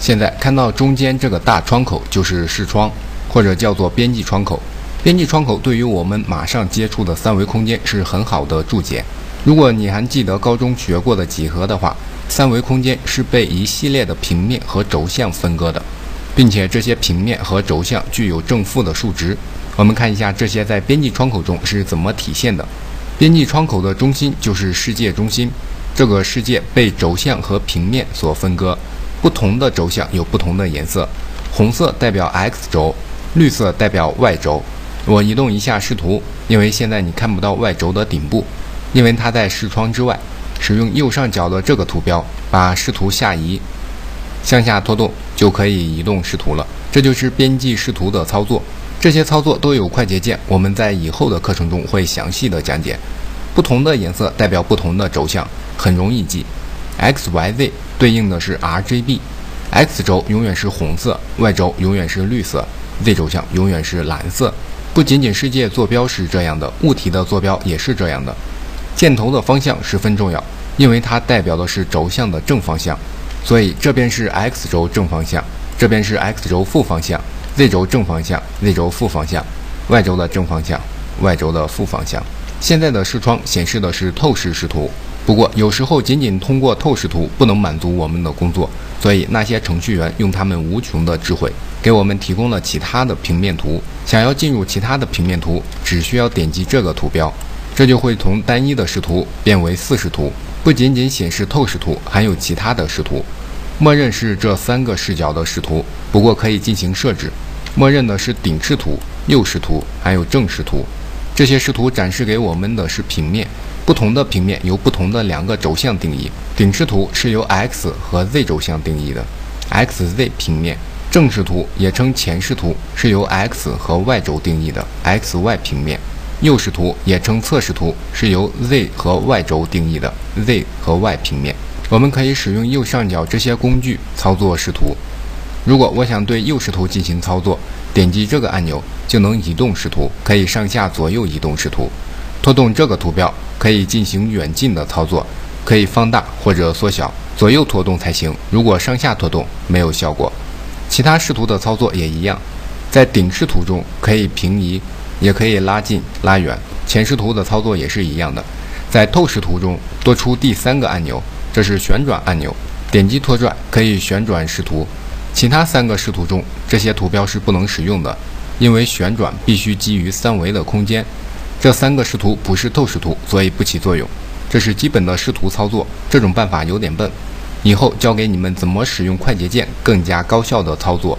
现在看到中间这个大窗口就是视窗，或者叫做编辑窗口。编辑窗口对于我们马上接触的三维空间是很好的注解。如果你还记得高中学过的几何的话，三维空间是被一系列的平面和轴向分割的，并且这些平面和轴向具有正负的数值。我们看一下这些在编辑窗口中是怎么体现的。编辑窗口的中心就是世界中心，这个世界被轴向和平面所分割，不同的轴向有不同的颜色，红色代表 x 轴，绿色代表 y 轴。我移动一下视图，因为现在你看不到 y 轴的顶部，因为它在视窗之外。使用右上角的这个图标，把视图下移，向下拖动就可以移动视图了。这就是编辑视图的操作。这些操作都有快捷键，我们在以后的课程中会详细的讲解。不同的颜色代表不同的轴向，很容易记。x、y、z 对应的是 RGB，x 轴永远是红色，y 轴永远是绿色，z 轴向永远是蓝色。不仅仅世界坐标是这样的，物体的坐标也是这样的。箭头的方向十分重要，因为它代表的是轴向的正方向，所以这边是 x 轴正方向，这边是 x 轴负方向，z 轴正方向，z 轴负方向，y 轴的正方向，y 轴的负方向。现在的视窗显示的是透视视图，不过有时候仅仅通过透视图不能满足我们的工作，所以那些程序员用他们无穷的智慧。给我们提供了其他的平面图，想要进入其他的平面图，只需要点击这个图标，这就会从单一的视图变为四视图，不仅仅显示透视图，还有其他的视图。默认是这三个视角的视图，不过可以进行设置。默认的是顶视图、右视图，还有正视图。这些视图展示给我们的是平面，不同的平面由不同的两个轴向定义。顶视图是由 x 和 z 轴向定义的，x、z 平面。正视图也称前视图，是由 x 和 y 轴定义的 x、y 平面；右视图也称侧视图，是由 z 和 y 轴定义的 z 和 y 平面。我们可以使用右上角这些工具操作视图。如果我想对右视图进行操作，点击这个按钮就能移动视图，可以上下左右移动视图。拖动这个图标可以进行远近的操作，可以放大或者缩小，左右拖动才行。如果上下拖动没有效果。其他视图的操作也一样，在顶视图中可以平移，也可以拉近、拉远。前视图的操作也是一样的。在透视图中多出第三个按钮，这是旋转按钮，点击拖拽可以旋转视图。其他三个视图中，这些图标是不能使用的，因为旋转必须基于三维的空间。这三个视图不是透视图，所以不起作用。这是基本的视图操作，这种办法有点笨。以后教给你们怎么使用快捷键更加高效的操作。